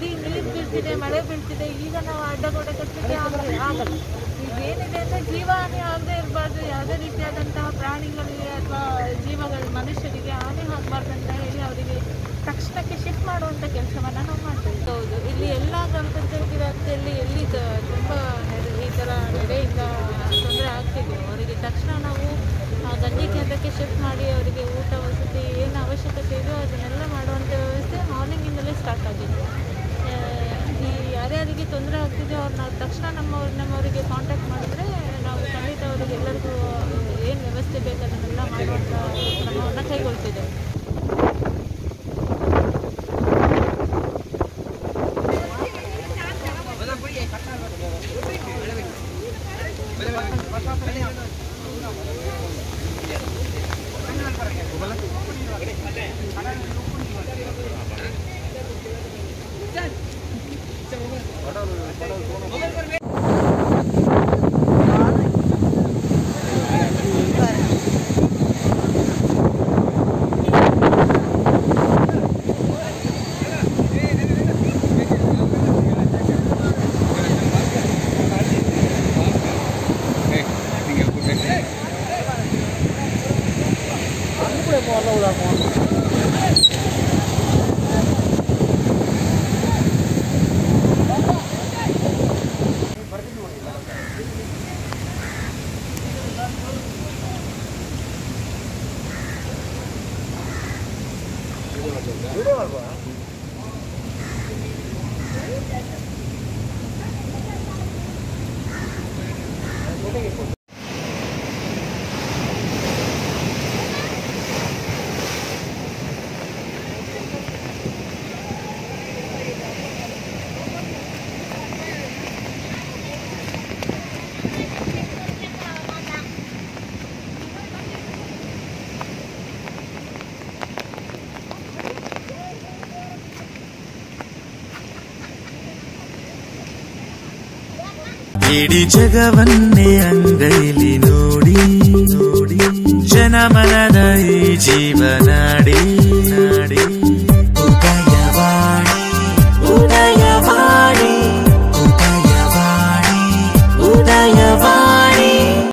ನದಿ ನೀರು ಬೀಳ್ತಿದೆ, ಮಳೆ ಬೀಳ್ತಿದೆ, ಈಗ ನಾವು ಅಡ್ಡ ಗೋಡೆ ಕಟ್ಟಲಿಕ್ಕೆ ಆಗಲ್ಲ ಆಗಲ್ಲ. ಏನಿದೆ ಅಂದರೆ ಜೀವಹಾನಿ ಆಗದೆ ಇರಬಾರ್ದು, ಯಾವುದೇ ರೀತಿಯಾದಂತಹ ಪ್ರಾಣಿಗಳಿಗೆ ಅಥವಾ ಜೀವಗಳು ಮನುಷ್ಯರಿಗೆ ಹಾನಿ ಆಗಬಾರ್ದು ಅಂತ ಹೇಳಿ ಅವರಿಗೆ ತಕ್ಷಣಕ್ಕೆ ಶಿಫ್ಟ್ ಮಾಡುವಂಥ ಕೆಲಸವನ್ನು ನಾವು ಮಾಡ್ತೀವಿ. ಹೌದು, ಇಲ್ಲಿ ಎಲ್ಲ ಗ್ರಾಮ ಪಂಚಾಯತಿ ವ್ಯಾಪ್ತಿಯಲ್ಲಿ ಎಲ್ಲಿ ತುಂಬ ಈ ಥರ ನೆರೆಯಿಂದ ತೊಂದರೆ ಆಗ್ತಿದೆ. ಅವರಿಗೆ ತಕ್ಷಣ ನಾವು ಗಂಜಿ ಕೇಂದ್ರಕ್ಕೆ ಶಿಫ್ಟ್ ಮಾಡಿ ಅವರಿಗೆ ಊಟ, ವಸತಿ, ಏನು ಅವಶ್ಯಕತೆ ಇದೆಯೋ ಅದನ್ನೆಲ್ಲ ಮಾಡುವಂಥ ವ್ಯವಸ್ಥೆ ಮಾರ್ನಿಂಗಿಂದಲೇ ಸ್ಟಾರ್ಟ್ ಆಗಿದೆ. ಯಾರ್ಯಾರಿಗೆ ತೊಂದರೆ ಆಗ್ತಿದೆ ಅವ್ರು ನಾವು ತಕ್ಷಣ ನಮ್ಮ ನಮ್ಮವರಿಗೆ ಕಾಂಟ್ಯಾಕ್ಟ್ ಮಾಡಿದ್ರೆ ನಾವು ಖಂಡಿತ ಅವ್ರಿಗೆ ಎಲ್ಲರಿಗೂ ಏನು ವ್ಯವಸ್ಥೆ ಬೇಕು ಅದನ್ನೆಲ್ಲ ಮಾಡುವಂಥ ಕ್ರಮವನ್ನು ಕೈಗೊಳ್ತಿದ್ದೇವೆ. 그래 뭐 올라오라고. 노래할 거야. 노래겠고. ಇಡೀ ಜಗವನ್ನೇ ಅಂಗೈಲಿ ನೋಡಿ ನೋಡಿ ಜನಮನದ ಈ ಜೀವನ